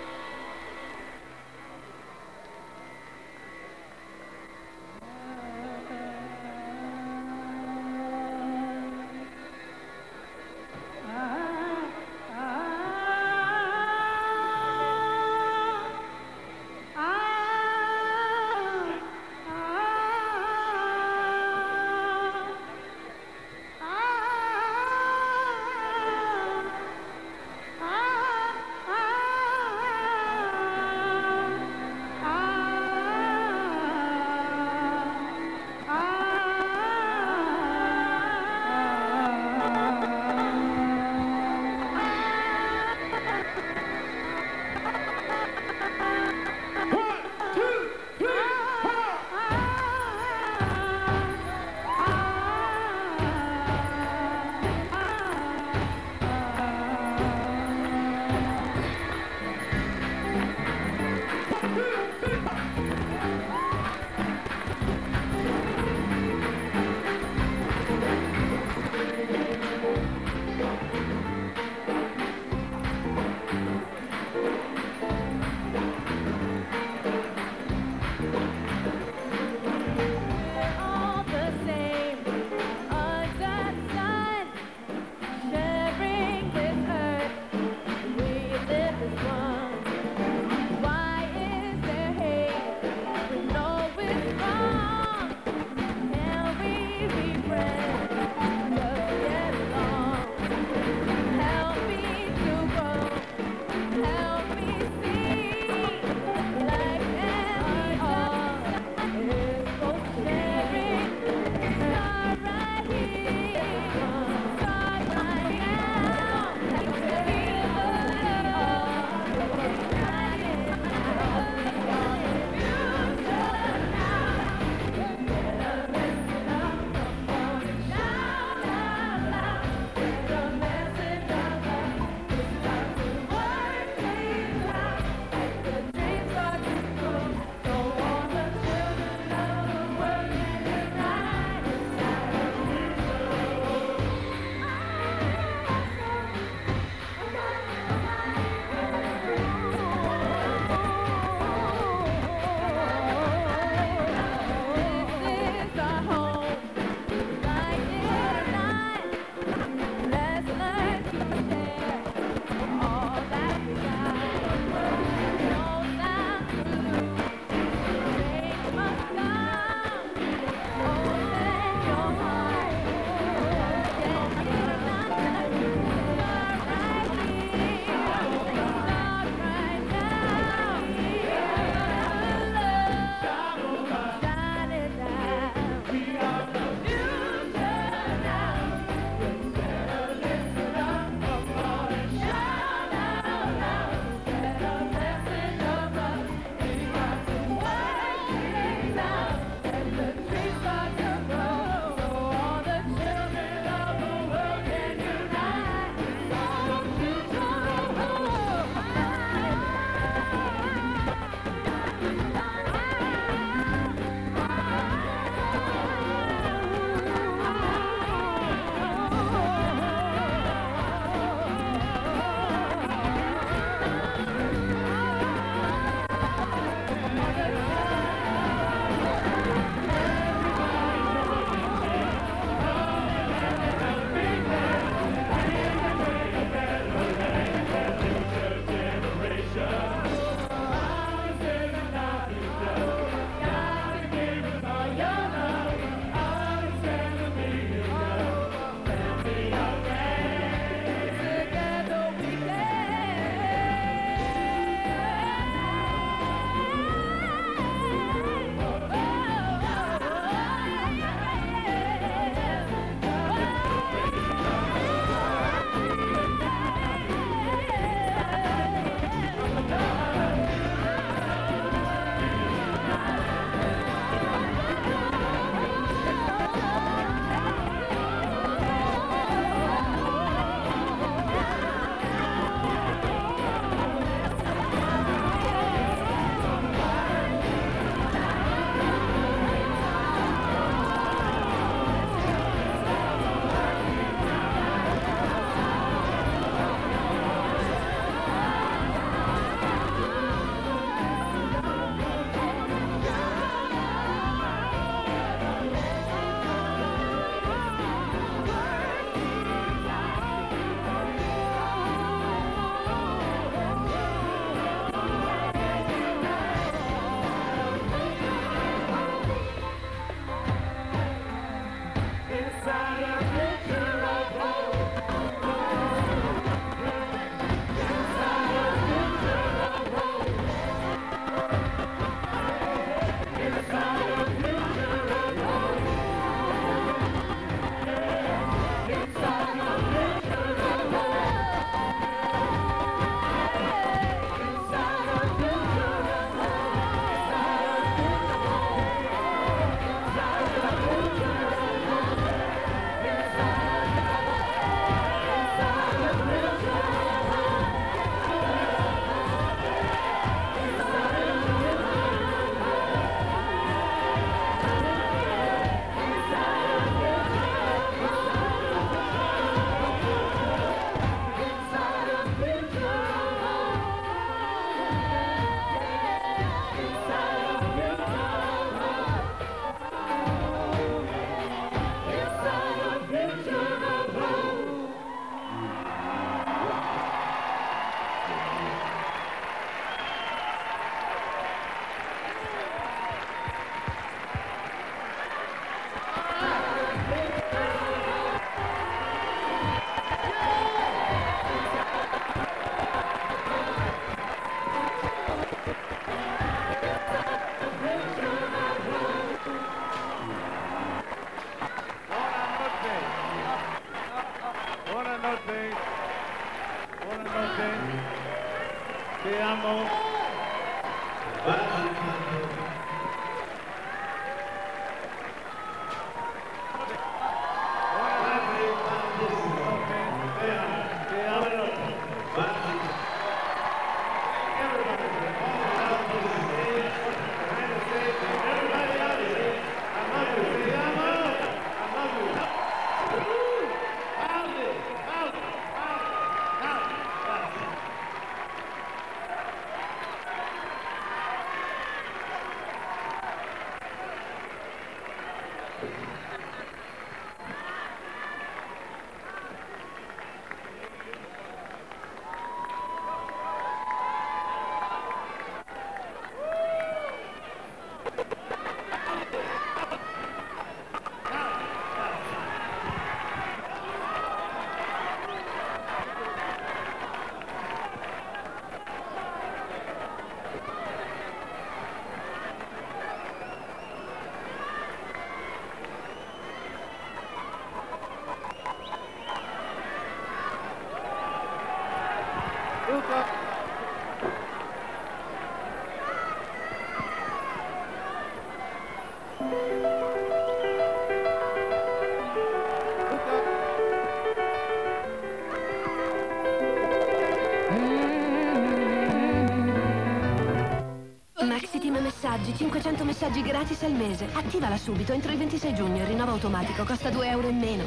500 messaggi gratis al mese. Attivala subito entro il 26 giugno. Il rinnovo automatico costa 2 euro in meno.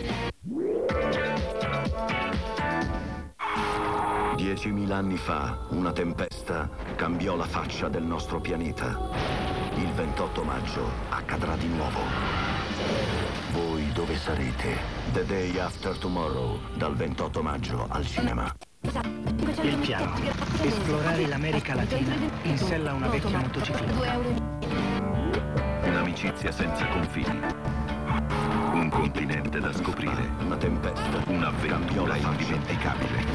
10.000 anni fa, una tempesta cambiò la faccia del nostro pianeta. Il 28 maggio accadrà di nuovo. Voi dove sarete? The Day After Tomorrow, dal 28 maggio al cinema. Il piano. Esplorare l'America Latina in sella a una vecchia motocicletta. Un'amicizia senza confini. Un continente da scoprire. Una tempesta. Un'avventura indimenticabile.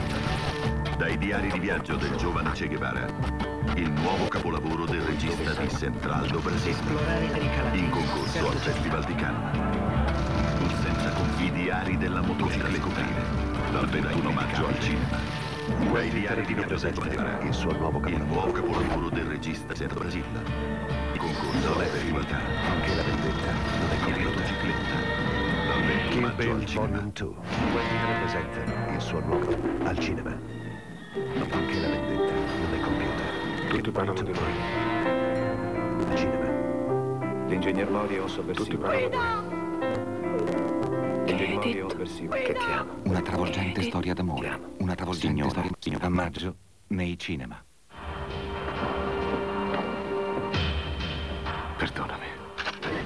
Dai diari di viaggio del giovane Che Guevara. Il nuovo capolavoro del regista di Central do Brasil. In concorso al Festival di Cannes. Un senza confini diari della motocicletta scoprire. Dal 21 maggio al cinema. Dai diari di Guevara. Il suo nuovo capolavoro. Il nuovo capolavoro del regista Central Brasil. Festival di Cannes. Anche la vendetta non è come motocicletta. Dal 21 Kill Bill. Volume 2. Quentin presenta il suo nuovo al cinema. Anche la vendetta non è compiuta. Tutti parlano di noi. Al cinema. L'ingegner Mori è un sovversivo. Tutti parlano sovversivo. Che ti amo. Una travolgente storia d'amore. Una travolgente storia a maggio nei cinema.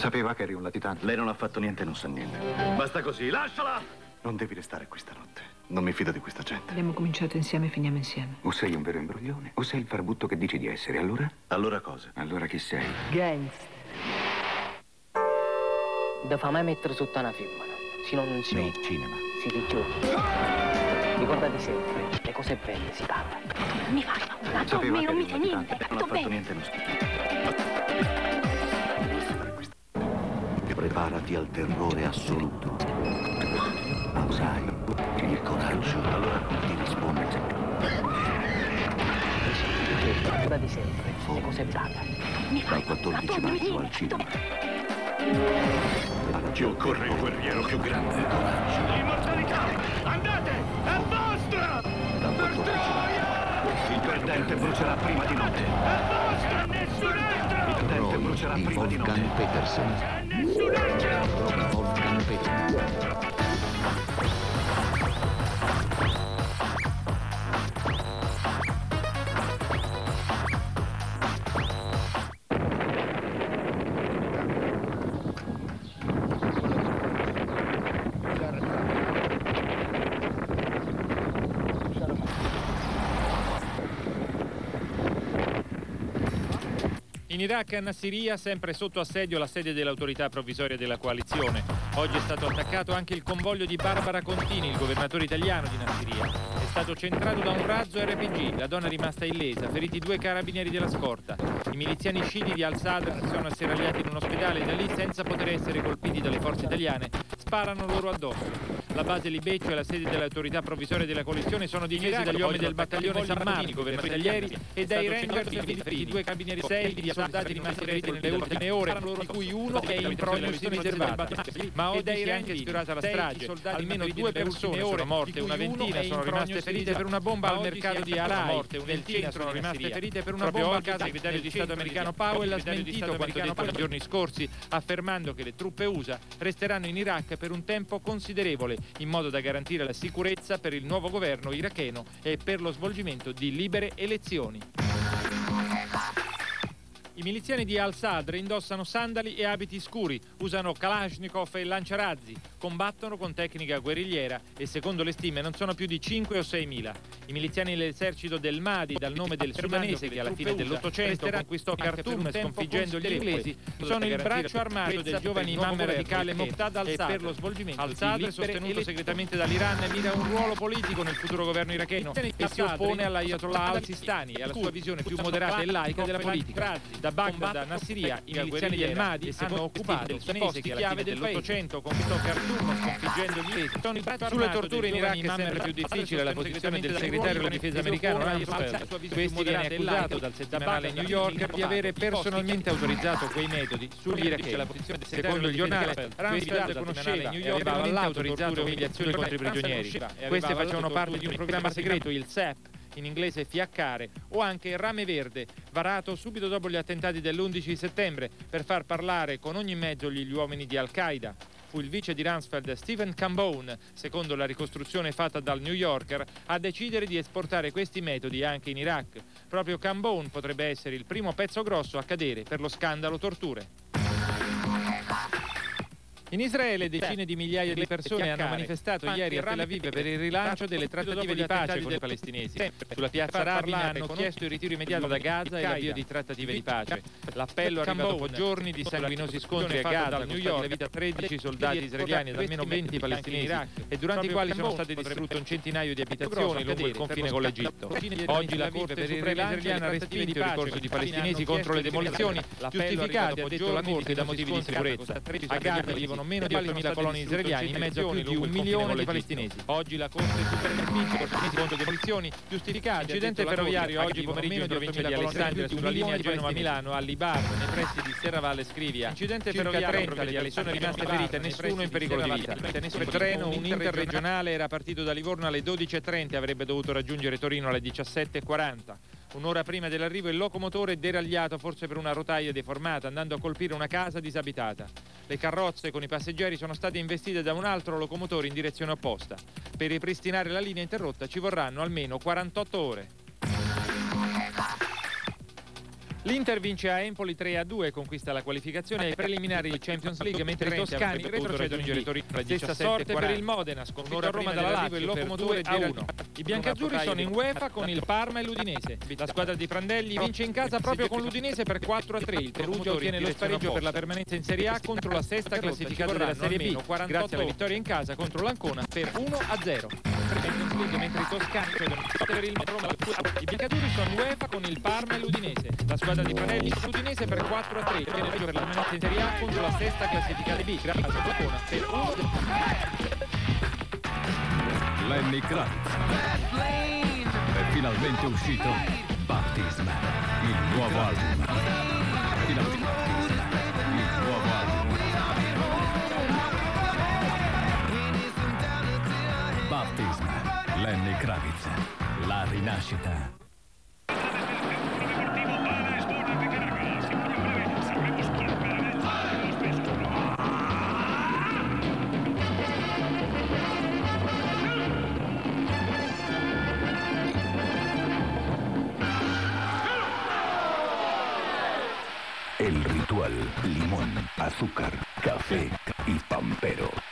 Sapeva che eri un latitante. Lei non ha fatto niente e non sa niente. Basta così, lasciala! Non devi restare qui stanotte. Non mi fido di questa gente. Abbiamo cominciato insieme e finiamo insieme. O sei un vero imbroglione, o sei il farbutto che dici di essere. Allora? Allora cosa? Allora chi sei? Gangster. Non fa mai mettere sotto una firma? Se no non si Nei cinema. Si richiude. Ricordati sempre, le cose belle si parla. Mi fai paura, Sapeva Tommy, che non mi un niente. Non ha fatto niente non sto Preparati al terrore assoluto. Ma sai, il coraggio allora non ti risponde. Ricordati sempre, cose belle. Dal 14 maggio al cinema. Ci occorre il guerriero più grande. L'immortalità! Andate! È vostra! Il perdente brucerà prima di notte. È vostra! Nessun'altra! Il perdente brucerà di prima di notte. Wolfgang Do it. Iraq e Nassiriya, sempre sotto assedio la sede dell'autorità provvisoria della coalizione. Oggi è stato attaccato anche il convoglio di Barbara Contini, il governatore italiano di Nassiriya. È stato centrato da un razzo RPG, la donna rimasta illesa, feriti due carabinieri della scorta. I miliziani sciiti di Al-Sadr sono asserragliati in un ospedale e da lì, senza poter essere colpiti dalle forze italiane, sparano loro addosso. La base Libeccio e la sede dell'autorità provvisoria della coalizione sono difese dagli uomini del battaglione San Marco, italiani, e dai ranger filippini, due carabinieri sei di soldati rimasti feriti nelle ultime ore, di cui uno è in prognosi riservata. Ma oggi si è anche sfiorata la strage. Almeno due persone sono morte, una ventina sono rimaste ferite per una bomba al mercato di. Nel centro sono rimaste ferite per una bomba a casa. Il segretario di Stato americano Powell ha smentito quanto detto nei giorni scorsi, affermando che le truppe USA resteranno in Iraq per un tempo considerevole, in modo da garantire la sicurezza per il nuovo governo iracheno e per lo svolgimento di libere elezioni. I miliziani di Al-Sadr indossano sandali e abiti scuri, usano Kalashnikov e lanciarazzi, combattono con tecnica guerrigliera e secondo le stime non sono più di 5 o 6 mila. I miliziani dell'esercito del Mahdi, dal nome del sudanese che alla fine dell'Ottocento conquistò Khartoum sconfiggendo gli inglesi, sono il braccio armato del giovane imam radicale Moqtada al-Sadr per lo svolgimento Al-Sadr, sostenuto segretamente dall'Iran, mira un ruolo politico nel futuro governo iracheno e si oppone all'Ayatollah al-Sistani e alla sua visione più moderata e laica della politica. Da Baghdad a Nassiria, i miliziani del Mahdi hanno occupato il posti chiave dell'Ottocento, conquistò Khartoum sconfiggendo gli inglesi. Sulle torture in Iraq è sempre più difficile la posizione del segretario della difesa americano Rumsfeld. Questi viene accusato dal settimanale New Yorker di avere personalmente autorizzato quei metodi sugli iracheni. Secondo il giornale, Rumsfeld conosceva e aveva avallato autorizzato umiliazioni contro i prigionieri. Queste facevano parte di un programma segreto, il SEP, in inglese fiaccare, o anche rame verde, varato subito dopo gli attentati dell'11 settembre per far parlare con ogni mezzo gli uomini di Al-Qaeda. Fu il vice di Rumsfeld Stephen Cambone, secondo la ricostruzione fatta dal New Yorker, a decidere di esportare questi metodi anche in Iraq. Proprio Cambone potrebbe essere il primo pezzo grosso a cadere per lo scandalo torture. In Israele decine di migliaia di persone hanno manifestato ieri a Tel Aviv per il rilancio delle trattative di pace con i palestinesi. Sulla piazza Rabin hanno chiesto il ritiro immediato da Gaza e l'avvio di trattative di pace. L'appello arriva dopo giorni di sanguinosi scontri a Gaza, York, la vita 13 soldati israeliani ed almeno 20 palestinesi e durante i quali sono state distrutte un centinaio di abitazioni lungo il confine con l'Egitto. Oggi la Corte Suprema israeliana ha respinto il ricorso di palestinesi contro le demolizioni giustificate, ha detto la Corte, da motivi di sicurezza. A Gaza vivono meno di 8.000 coloni israeliani in mezzo a più di un milione di palestinesi. Oggi la Corte Suprema palestinesi contro demolizioni giustificate. Incidente ferroviario oggi pomeriggio in provincia di Alessandria sulla linea Genova-Milano a Libarno, nei pressi di Serravalle Scrivia. Incidente ferroviario 30 le persone rimaste ferite, nessuno in pericolo di vita. Il treno, un interregionale, era partito da Livorno alle 12.30 e avrebbe dovuto raggiungere Torino alle 17.40. Un'ora prima dell'arrivo il locomotore è deragliato forse per una rotaia deformata, andando a colpire una casa disabitata. Le carrozze con i passeggeri sono state investite da un altro locomotore in direzione opposta. Per ripristinare la linea interrotta ci vorranno almeno 48 ore. L'Inter vince a Empoli 3 a 2 e conquista la qualificazione ai preliminari di Champions League, mentre i toscani retrocedono in Torino. Stessa sorte per il Modena, sconfitto a Roma dalla Lazio il locomotore a 1. I biancazzurri sono in UEFA con il Parma e l'Udinese. La squadra di Prandelli vince in casa proprio con l'Udinese per 4 a 3. Il Perugia ottiene lo spareggio per la permanenza in Serie A contro la sesta classificata della Serie B, grazie alla vittoria in casa contro l'Ancona per 1 a 0. Champions League, mentre i toscani cedono per il Roma. I biancazzurri sono in UEFA con il Parma e l'Udinese. La squadra di Pranelli l'Udinese per 4 a 3. Viene per la permanenza in Serie A contro la sesta classificata B, grazie all'Ancona per 1 a 0. Lenny Kravitz. È finalmente uscito Baptism, il nuovo album. Finalmente il nuovo album. Baptism, Lenny Kravitz, la rinascita. Azúcar, café y pampero.